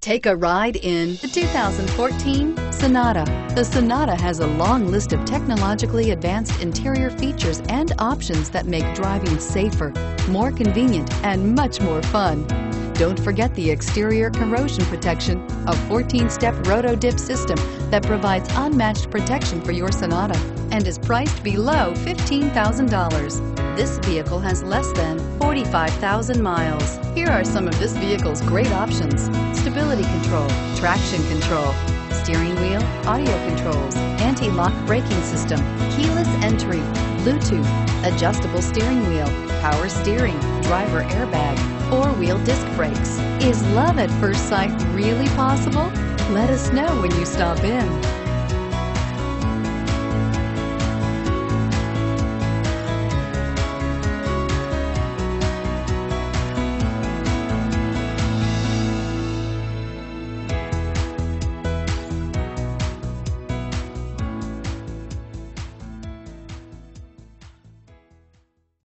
Take a ride in the 2014 Sonata. The Sonata has a long list of technologically advanced interior features and options that make driving safer, more convenient, and much more fun. Don't forget the exterior corrosion protection, a 14-step roto-dip system that provides unmatched protection for your Sonata and is priced below $15,000. This vehicle has less than 45,000 miles. Here are some of this vehicle's great options. Stability control, traction control, steering wheel, audio controls, anti-lock braking system, keyless entry, Bluetooth, adjustable steering wheel, power steering, driver airbag, four-wheel disc brakes. Is love at first sight really possible? Let us know when you stop in.